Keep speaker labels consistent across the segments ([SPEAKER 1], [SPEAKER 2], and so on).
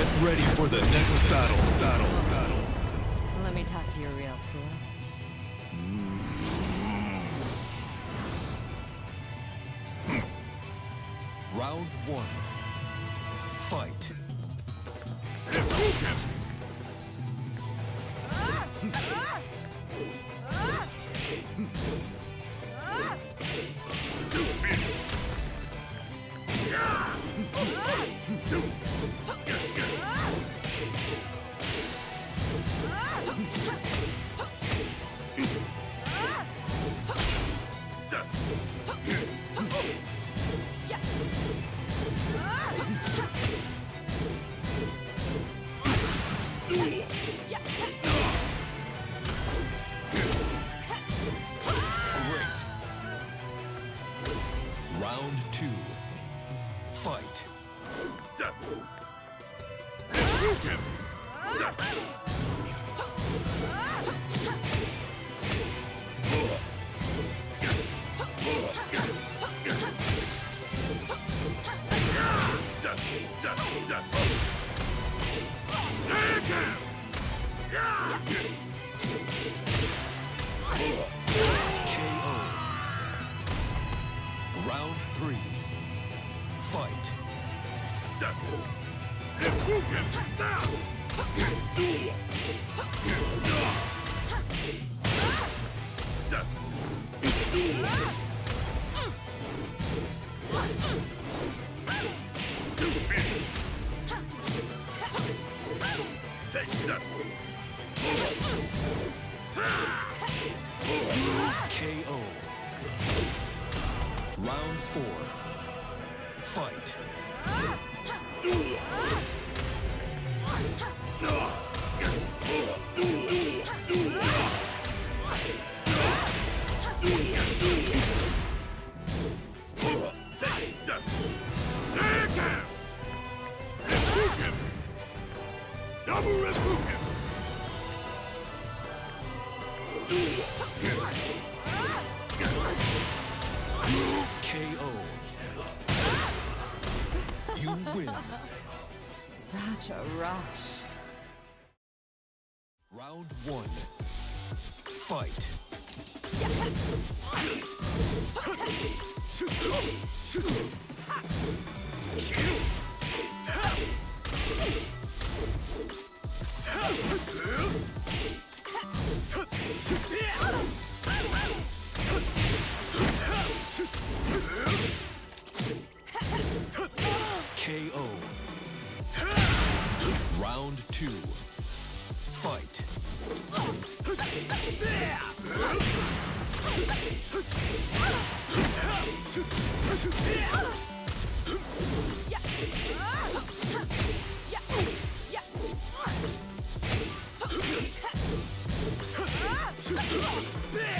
[SPEAKER 1] Get ready for the next battle. Battle. Battle.
[SPEAKER 2] Let me talk to your real close.
[SPEAKER 1] Round one. Fight. Fight. KO. You win.
[SPEAKER 2] Such a rush.
[SPEAKER 1] Round one. Fight. Two. Fight. KO.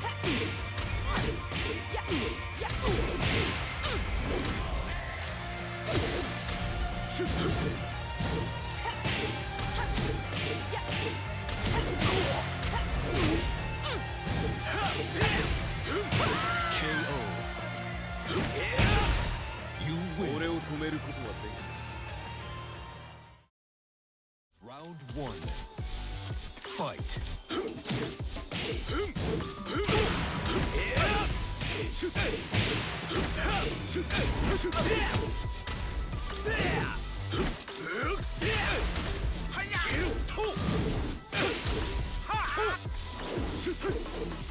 [SPEAKER 3] 止めることはでき
[SPEAKER 1] ない。Shoot!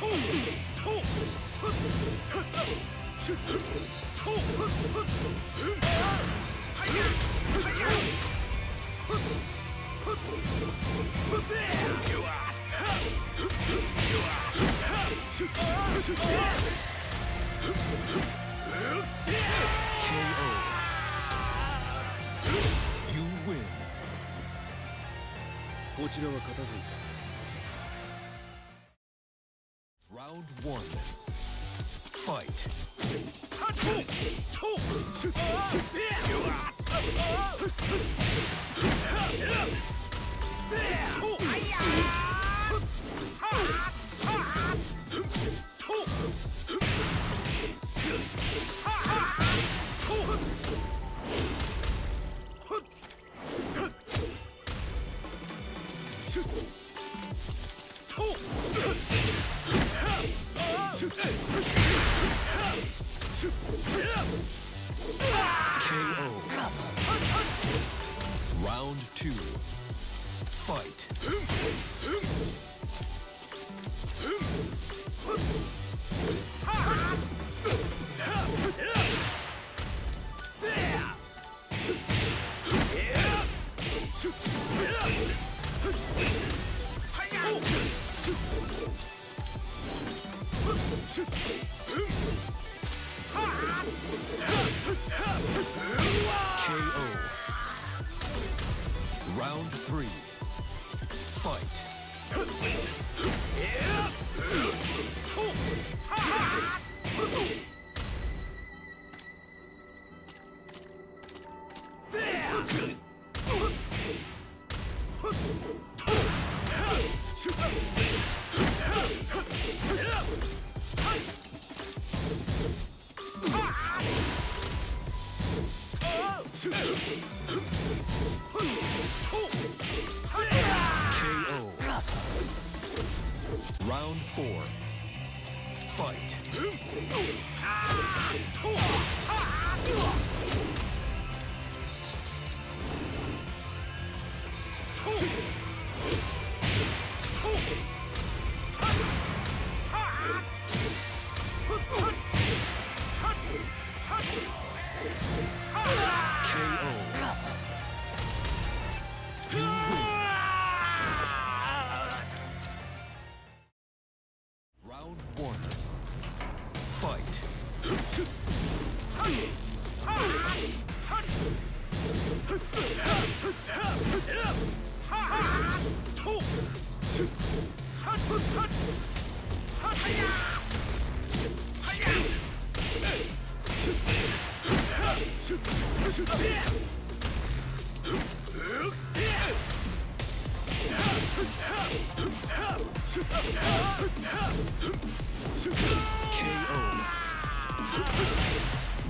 [SPEAKER 3] こちらは片付い
[SPEAKER 1] た。One. Fight. Three. Fight. KO. Round four. Fight. Ah!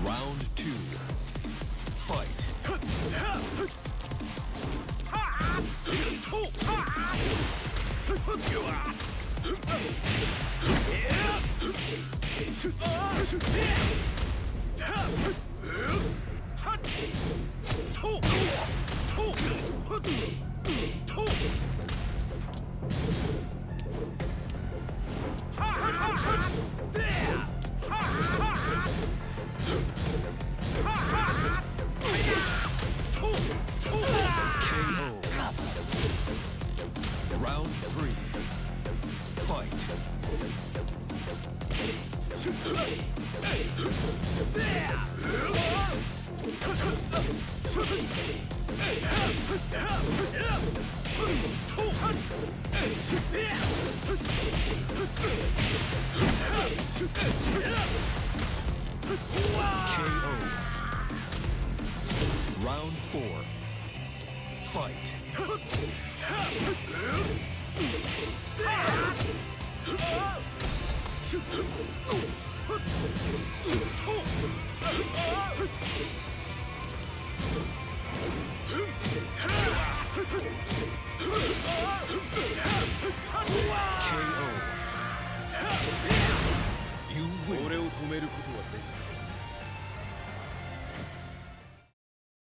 [SPEAKER 1] Round two. Fight. Round three. Round four. Fight. 哼剑出啊